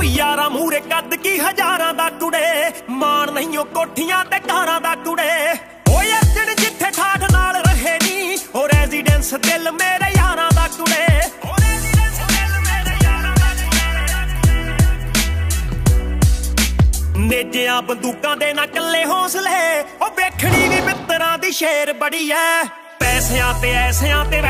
ਓ ਯਾਰਾ ਮੂਰੇ ਕੱਦ ਕੀ ਹਜ਼ਾਰਾਂ ਦਾ ਕੁੜੇ? ਮਾਣ ਨਹੀਂ ਓ ਕੋਠੀਆਂ ਤੇ ਕਾਰਾਂ ਦਾ ਕੁੜੇ। ਓਏ ਅਰਜਣ ਜਿੱਥੇ ਠਾਠ ਨਾਲ ਰਹੇ ਨੀ ਓ ਰੈਜ਼ੀਡੈਂਸ ਦਿਲ ਮੇਰੇ ਯਾਰਾਂ ਦਾ ਕੁੜੇ। ਨੇਜਿਆਂ ਬੰਦੂਕਾਂ ਦੇ ਨਾ ਕੱਲੇ ਹੌਸਲੇ, ਉਹ ਵੇਖਣੀ ਵੀ ਮਿੱਤਰਾਂ ਦੀ ਸ਼ੇਰ ਬੜੀ ਐ। ਪੈਸਿਆਂ ਤੇ ਐਸਿਆਂ ਤੇ